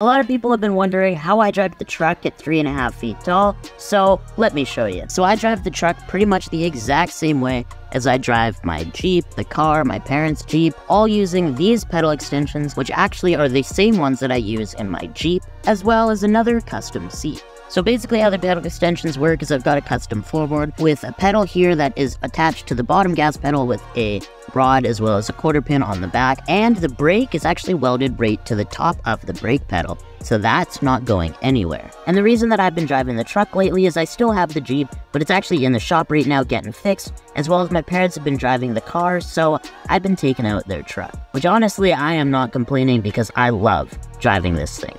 A lot of people have been wondering how I drive the truck at three and a half feet tall, so let me show you. So I drive the truck pretty much the exact same way as I drive my Jeep, the car, my parents' Jeep, all using these pedal extensions, which actually are the same ones that I use in my Jeep, as well as another custom seat. So basically how the pedal extensions work is I've got a custom floorboard with a pedal here that is attached to the bottom gas pedal with a rod as well as a cotter pin on the back and the brake is actually welded right to the top of the brake pedal so that's not going anywhere. And the reason that I've been driving the truck lately is I still have the Jeep, but it's actually in the shop right now getting fixed, as well as my parents have been driving the car, so I've been taking out their truck. Which honestly, I am not complaining because I love driving this thing.